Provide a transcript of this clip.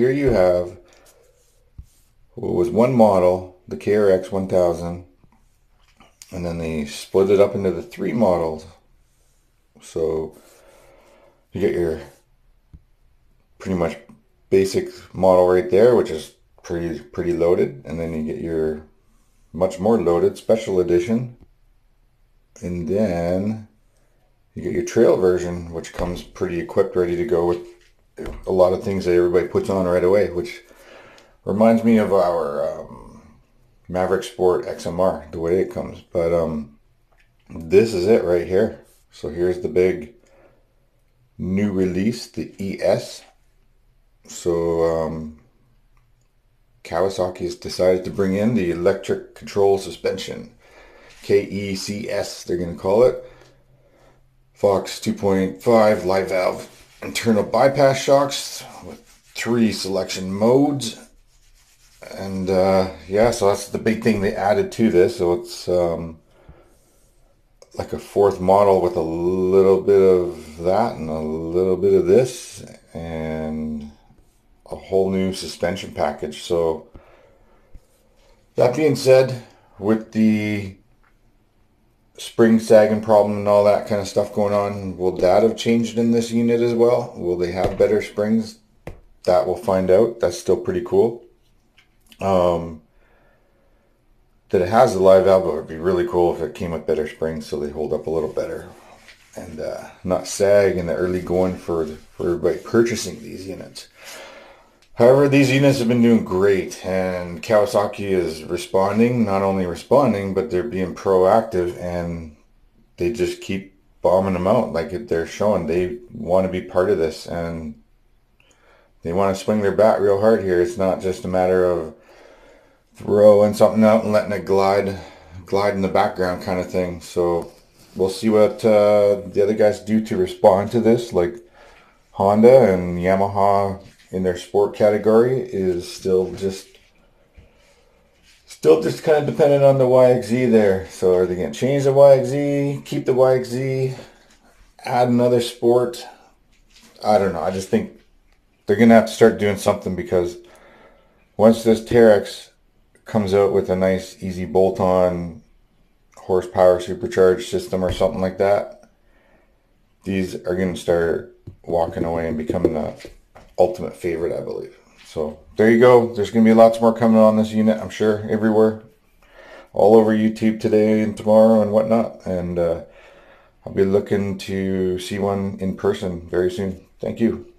here you have what was one model, the KRX 1000, and then they split it up into the three models. So you get your pretty much basic model right there, which is pretty pretty loaded, and then you get your much more loaded special edition, and then you get your trail version, which comes pretty equipped, ready to go with a lot of things that everybody puts on right away, which reminds me of our um, Maverick Sport XMR, the way it comes. But um, this is it right here. So here's the big new release, the ES. So um, Kawasaki has decided to bring in the electric control suspension, KECS they're going to call it. Fox 2.5 live valve internal bypass shocks with three selection modes. And uh, yeah, so that's the big thing they added to this. So it's um, like a fourth model with a little bit of that and a little bit of this and a whole new suspension package. So that being said, with the spring sagging problem and all that kind of stuff going on. Will that have changed in this unit as well? Will they have better springs? That we'll find out. That's still pretty cool. Um, that it has a live valve, would be really cool if it came with better springs so they hold up a little better and uh, not sag in the early going for, for everybody purchasing these units. However, these units have been doing great and Kawasaki is responding, not only responding, but they're being proactive and they just keep bombing them out like they're showing they want to be part of this and they want to swing their bat real hard here. It's not just a matter of throwing something out and letting it glide, glide in the background kind of thing. So we'll see what uh, the other guys do to respond to this, like Honda and Yamaha in their sport category is still just still just kind of dependent on the YXZ there. So are they going to change the YXZ, keep the YXZ, add another sport? I don't know. I just think they're going to have to start doing something because once this Teryx comes out with a nice easy bolt-on horsepower supercharged system or something like that, these are going to start walking away and becoming the ultimate favorite, I believe. So there you go. There's going to be lots more coming on this unit, I'm sure, everywhere. All over YouTube today and tomorrow and whatnot. And uh, I'll be looking to see one in person very soon. Thank you.